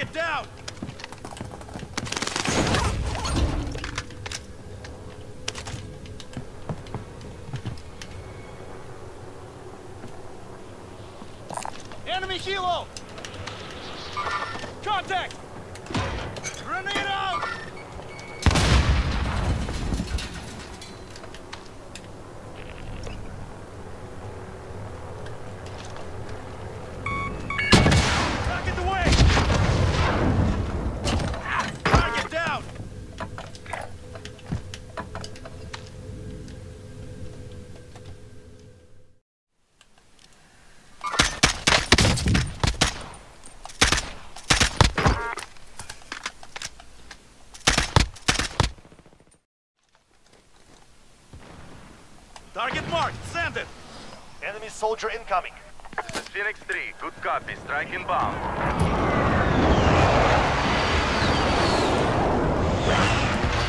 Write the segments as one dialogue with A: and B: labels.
A: Get down! Enemy helo! Contact! Target marked. Send it.
B: Enemy soldier incoming.
C: This is Phoenix 3. Good copy. Strike inbound.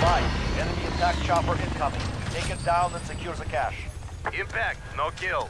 B: Five. Enemy attack chopper incoming. Take it down and secure the cache.
C: Impact. No kill.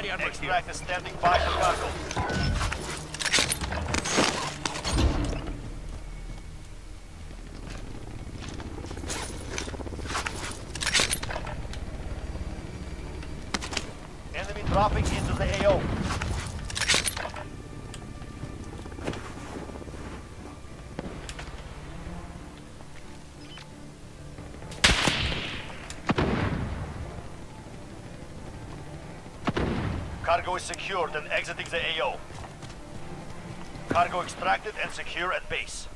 A: Body armor here.
B: Extract is standing by for. Enemy dropping into the AO. Cargo is secured and exiting the AO. Cargo extracted and secure at base.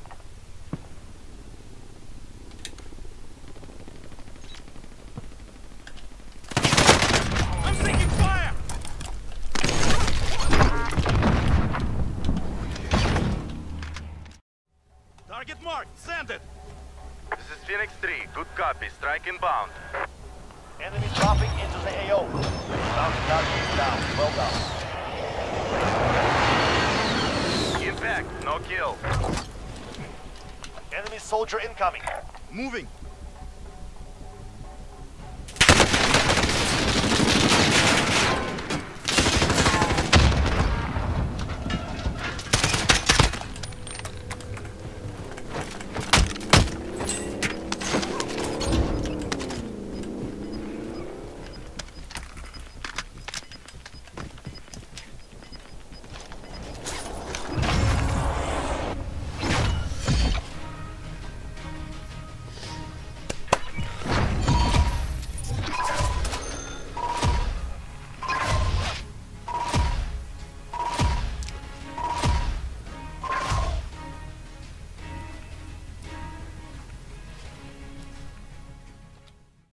A: I'm taking fire! Target marked. Send it.
C: This is Phoenix 3. Good copy. Strike inbound.
B: Enemy dropping into the AO. Down. Well done.
C: Impact. No kill.
B: Enemy soldier incoming.
A: Moving.